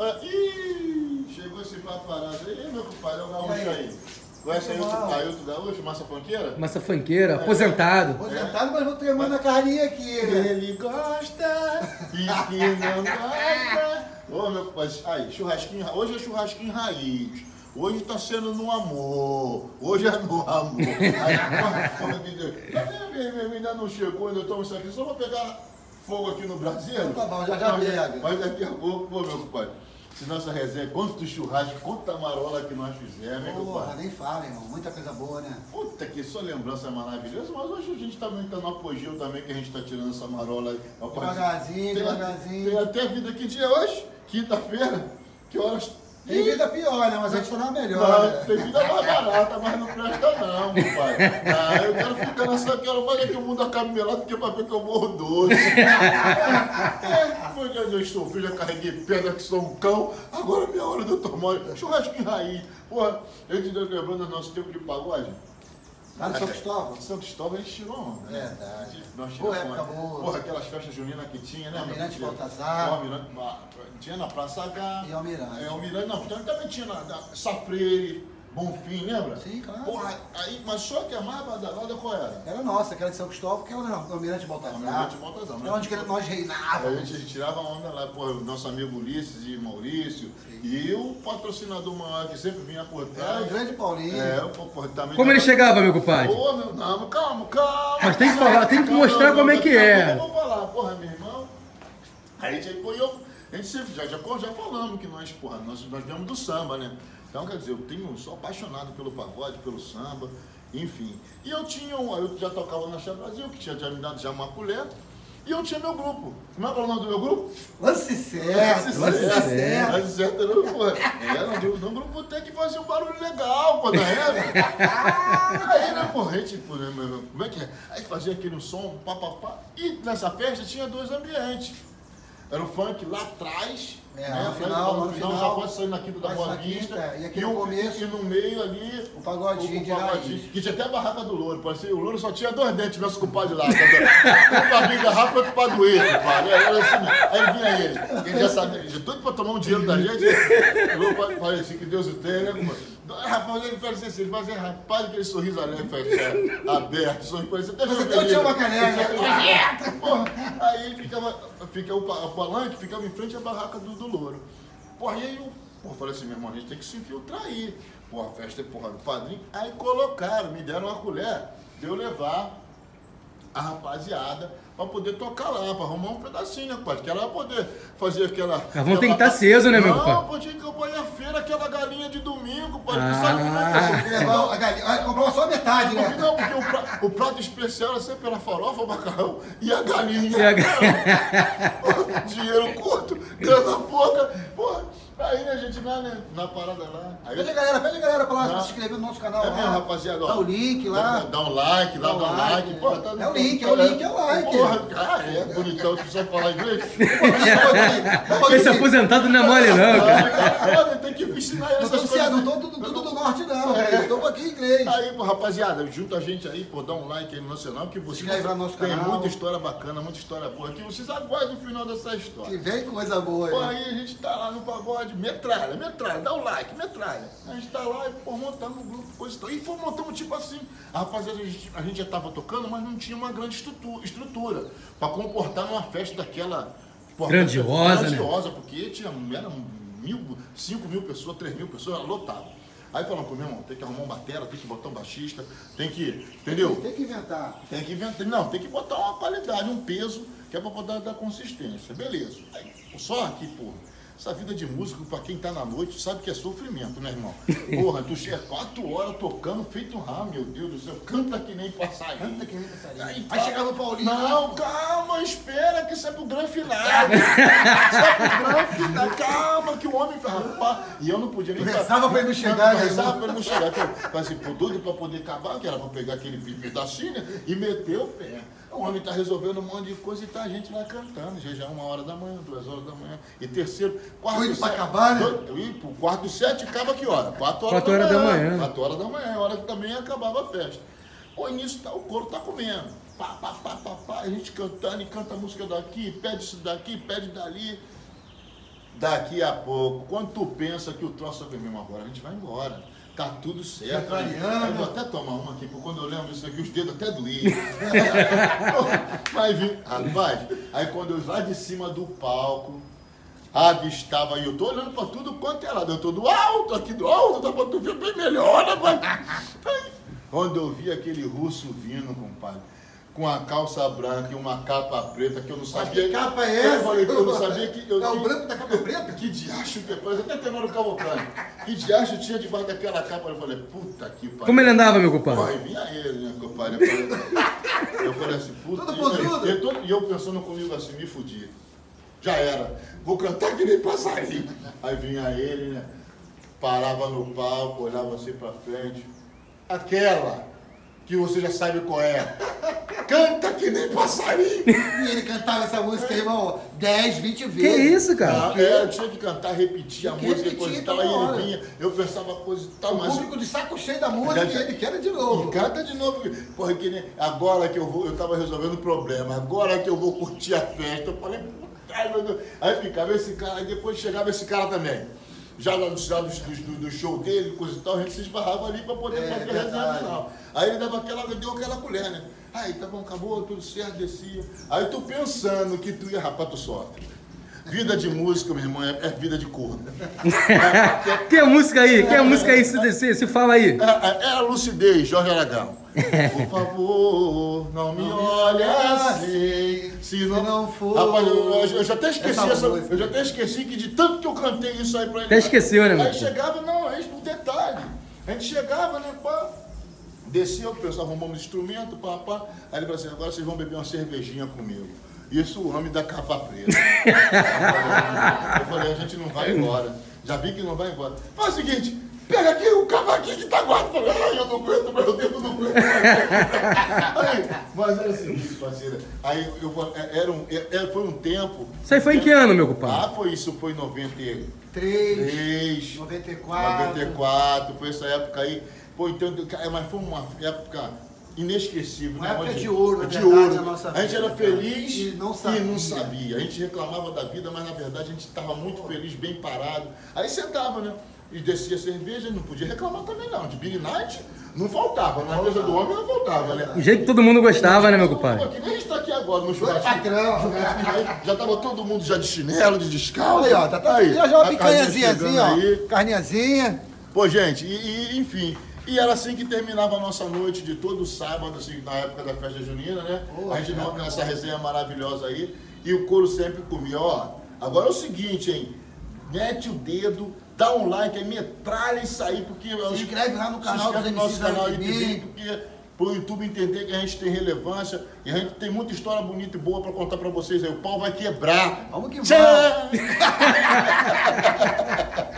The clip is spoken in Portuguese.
Olha, ih, chegou esse paparazzo aí, meu compadre, é o gaúcho aí. Conhece aí outro Ailton Gaúcho, massa funkeira? Massa funkeira, aposentado. Aposentado, mas vou tremando a carninha aqui, né? Ele gosta, diz que não gosta. Ô, meu compadre, aí, churrasquinho, hoje é churrasquinho raiz. Hoje tá sendo no amor. Hoje é no amor. Aí, porra, porra de Deus. Cadê minha minha- ainda não chegou, ainda estamos isso aqui. Só vou pegar fogo aqui no Brasil. Então tá bom, já já Mas- pega. Mas daqui a pouco, pô, meu compadre. Se nossa resenha, quanto churrasco, quanta marola que nós fizemos, Porra, compadre? nem fala, irmão. Muita coisa boa, né? Puta que só lembrança maravilhosa, mas hoje a gente tá no apogeu também, que a gente tá tirando essa marola aí. Devagarzinho, Tem- devagarzinho. Tem até vida, que dia é hoje? Quinta-feira? Que horas? Tem vida pior, né? Mas a gente foi na melhor. Não, né? tem vida mais barata, mas não presta não, meu pai. Ah, eu quero ficar nessa, quero mais é que o mundo acabe melhor do que pra ver que eu morro doce. É, foi que eu sofri, já carreguei pedra que sou um cão, agora é minha hora de eu tomar churrasco em raiz. Porra, a gente deu lembrando do nosso tempo de pagode. Lá no São Cristóvão? São Cristóvão a gente tirou onda, né? Verdade. Nós Boa tiramos época onda. boa. Porra, aquelas festas juninas que tinha, né? Almirante Tinha- Baltazar. O Almirante, tinha na Praça H. E Almirante. É, Almirante, não, também tinha na, na Safreire, Bonfim, lembra? Sim, claro. Porra, aí, mas só que a mais badalada qual era? Era nossa, aquela de São Cristóvão, que era o Almirante Baltazar. Almirante Baltazar, né? É onde que nós Aí a reinávamos. gente tirava onda lá, porra, o nosso amigo Ulisses e Maurício. E o patrocinador maior que sempre vinha por Era trás. o grande Paulinho. É, o pô, também. Como ele chegava, meu compadre? Ô, meu, não, calma, calma. Mas tem que falar, tem que Calma, mostrar como é que é. vou falar, porra, meu irmão. Aí a gente, pô, eu, a gente sempre, já, já, já falamos que nós, porra, nós, nós viemos do samba, né? Então, quer dizer, eu tenho, sou apaixonado pelo pagode, pelo samba, enfim. E eu tinha, um, eu já tocava na Chá Brasil, que tinha já me dado já uma colher, e eu tinha meu grupo. Como é é o nome do meu grupo? Lance certo, lance certo. certo. Mas certo, era, pô, era, no, no grupo tem que fazer um barulho legal, pô, na época. Aí, né, pô, a gente, pô, né, como é que é? Aí fazia aquele som, pá, pá, pá. E nessa festa tinha dois ambientes. Era o funk lá atrás. É, né, no final, no no final, final, já pode sair na Quinta da Boa Vista. E aqui no o- começo, E no meio ali. o pagodinho de raiz. Que tinha até a barraca do louro. Parecia, o louro só tinha dois dentes, nosso compadre lá. Um pra abrir garrafa e outro pra doer, compadre. Era assim, aí vinha ele. Ele já sabia, já tudo pra tomar um dinheiro da gente. Eu fa- falei assim, que Deus o tenha, né, compadre? Rapaz, ele fazia assim, ele fazia rapaz, aquele sorriso alegre, fechado, aberto, sorriso, parecia até Você dele. uma caneca. Porra, aí ele ficava, fica, o, pa- o palanque ficava em frente à barraca do, do louro. Porra, e aí eu porra, falei assim, meu irmão, a gente tem que se infiltrar aí. Porra, a festa é porra do padrinho. Aí colocaram, me deram uma colher de eu levar a rapaziada pra poder tocar lá, pra arrumar um pedacinho, né, compadre? Que ela ia poder fazer aquela. Mas vão ter que estar aceso, né, meu Não, compadre? pô, tinha que acompanhar a feira, aquela galinha de domingo, compadre. Ah. Sabe como é que é? A galinha. Comprou só metade, né? Não, porque o prato, o prato especial era sempre a farofa, o macarrão e a galinha. E a Dinheiro curto, grana pouca. Porra, aí né, a gente na, né, na parada lá. Aí, Pede a galera, pede a galera pra lá Não. se inscrever no nosso canal. é lá. mesmo, rapaziada. ó. Dá o link lá. Dá, dá um like lá, Dá dá um like, like. Pô, tá É o link, é o link, é o like. Porra, cara, é bonitão, tu sabe falar inglês? Esse aposentado não é mole, não, cara. Tem que ensinar essas coisas. tô tudo, tudo do norte, não. Eu tô aqui em inglês. Aí, pô, rapaziada, junta a gente aí, pô, dá um like aí no nosso canal, que vocês nosso tem canal. muita história bacana, muita história boa, que vocês aguardem o final dessa Que história. vem coisa boa Pô, aí. aí a gente tá lá no pagode, metralha, metralha, dá o like, metralha. A gente tá lá e, pô, montando um grupo, coisa e tal. E foi montando tipo assim. A rapaziada, a gente, a gente já tava tocando, mas não tinha uma grande estrutura, estrutura pra comportar numa festa daquela. pô, Grandiosa, né? Grandiosa, porque tinha, era mil, cinco mil pessoas, três mil pessoas, lotado. Aí falamos, pô, meu irmão, tem que arrumar um batera, tem que botar um baixista, tem que. Entendeu? Tem que inventar. Tem que inventar. Não, tem que botar uma qualidade, um peso, que é pra poder dar consistência. Beleza. Aí, só aqui, porra. Essa vida de músico, pra quem tá na noite, sabe que é sofrimento, né, irmão? Porra, tu chega quatro horas tocando, feito um ramo, meu Deus do céu. Canta que nem passarinho. Canta que nem passarinho. Aí, Aí chegava o Paulinho. Não, calma, espera que isso é pro grande final. isso é pro grande final. Calma, que o homem rapaz. E eu não podia nem Rezava pra ele não chegar, né, Rezava pra ele não chegar. Falei assim, pô, doido pra poder acabar, que era pra pegar aquele pedacinho, né? E meter o pé. O homem tá resolvendo um monte de coisa e tá a gente lá cantando. Já já é uma hora da manhã, duas horas da manhã. E terceiro, quarto pra sete- acabar, né? E pro quarto sete acaba que hora? Quatro horas, Quatro horas da manhã. Quatro horas da manhã, é hora que também acabava a festa. Pô, e nisso tá, o couro tá comendo. Pá, pá, pá, pá, pá, a gente cantando e canta a música daqui, pede isso daqui, pede dali. Daqui a pouco, quando tu pensa que o troço é mesmo agora, a gente vai embora. Tá tudo certo. Vegetariano. Eu vou até tomar uma aqui, porque quando eu lembro isso aqui, os dedos até doíam. Mas, vi- rapaz, aí quando eu lá de cima do palco, avistava e eu tô olhando pra tudo quanto é lado. Eu tô do alto, aqui do alto, dá pra tu ver bem melhor, né, quando eu vi aquele russo vindo, compadre, com a calça branca e uma capa preta, que eu não sabia. que capa é Eu essa? falei que eu não sabia que. Eu É o branco da capa preta? Que diacho que depois, até terminou o Cavalcante. Que diacho tinha debaixo daquela capa? Eu falei, puta que pariu. Como ele andava, meu compadre? Porra, vinha ele, né, compadre? Eu falei, eu falei assim, puta. Todo e eu- posudo. E eu, tô- e eu pensando comigo assim, me fudi. Já era. Vou cantar que nem passarinho. Aí vinha ele, né? Parava no palco, olhava assim pra frente. Aquela que você já sabe qual é. Canta que nem passarinho. E ele cantava essa música, irmão, 10, 20 Que vezes. isso, cara? Ah, é, eu tinha que cantar, repetir a que música e repetir coisa e tal. toda Aí hora. ele vinha, eu pensava coisa e tal, O mas. público de saco cheio da música Já- e ele quer de E novo. canta de novo. Porra, que nem agora que eu vou, eu tava resolvendo o problema, agora que eu vou curtir a festa, eu falei, ai meu Deus. Aí ficava esse cara, aí depois chegava esse cara também. Já lá no já do, do, do show dele, coisa e tal, a gente se esbarrava ali pra poder É, fazer a resenha verdade. final. Aí ele dava aquela, deu aquela colher, né? Aí, tá bom, acabou, tudo certo, descia. Aí tu pensando que tu ia rapar, tu sofre. Vida de música, meu irmão, é, é vida de corno. Que é música aí? Que é música aí? Se, se, se fala aí. É, é a lucidez, Jorge Aragão. Por favor, não me olhe assim. Se não, não for Rapaz, eu, eu já até esqueci essa essa, eu já até esqueci que de tanto que eu cantei isso aí pra ele. Até esqueceu, né, Aí chegava, não, aí um detalhe. A gente chegava, né, pá. Descia, o pessoal arrumamos instrumento, pá, pá. Aí ele falou assim, agora vocês vão beber uma cervejinha comigo. Isso o homem da capa preta. Eu falei, a gente não vai embora. Já vi que não vai embora. Faz o seguinte, pega aqui o cavaquinho que tá guardado. Ai, eu não aguento, meu dedo não aguento. Aí, mas era o seguinte, parceira. Aí eu, é- era um, é- é- foi um tempo. Isso aí foi em que ano, meu compadre? Ah, foi isso, foi em 93, 3, 94. 94, foi essa época aí. Pô, então, mas foi uma época inesquecível. Uma né? época Onde- de ouro, na de verdade, ouro. a nossa A gente vida, era cara. feliz E não e não sabia. A gente reclamava da vida, mas na verdade a gente estava muito feliz, bem parado. Aí sentava, né? E descia cerveja, não podia reclamar também não. De Big Night não faltava. Na mesa do homem não faltava, né? O jeito que todo mundo gostava, né, meu compadre? que nem a gente tá aqui agora no churrasco. Aí Já tava todo mundo já de chinelo, de descalço. Aí, ó, tá, tá, Aí, já já uma a picanhazinha assim, ó. Carninhazinha. Pô, gente, e, e, enfim. E era assim que terminava a nossa noite de todo sábado, assim, na época da festa junina, né? Pô, a gente não é essa resenha maravilhosa aí. E o couro sempre comia, ó. Agora é o seguinte, hein? Mete o dedo, dá um like aí, metralha isso aí, porque. Se inscreve lá no Se canal inscreve dos no nosso canal. IPV, porque pro YouTube entender que a gente tem relevância e a gente tem muita história bonita e boa pra contar pra vocês aí. O pau vai quebrar. Vamos que vamos.